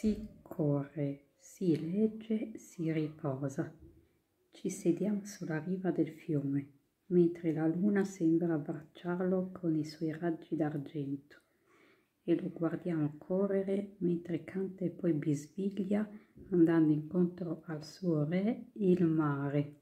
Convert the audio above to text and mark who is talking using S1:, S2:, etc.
S1: Si corre, si legge, si riposa. Ci sediamo sulla riva del fiume, mentre la luna sembra abbracciarlo con i suoi raggi d'argento e lo guardiamo correre mentre canta e poi bisbiglia andando incontro al suo re, il mare.